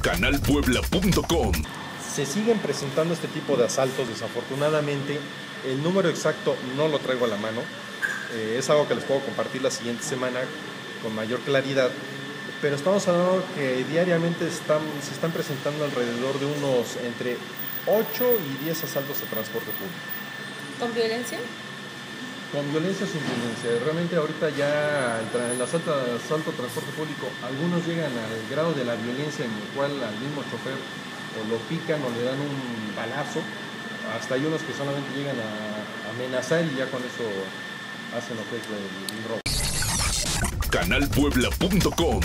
canalpuebla.com. Se siguen presentando este tipo de asaltos, desafortunadamente. El número exacto no lo traigo a la mano. Eh, es algo que les puedo compartir la siguiente semana con mayor claridad. Pero estamos hablando que diariamente están, se están presentando alrededor de unos entre 8 y 10 asaltos a transporte público. ¿Con violencia? Con violencia sin violencia. Realmente ahorita ya el, asalto, asalto transporte público, algunos llegan al grado de la violencia en el cual al mismo chofer o lo pican o le dan un balazo. Hasta hay unos que solamente llegan a amenazar y ya con eso hacen lo que es el, el robo. canalpuebla.com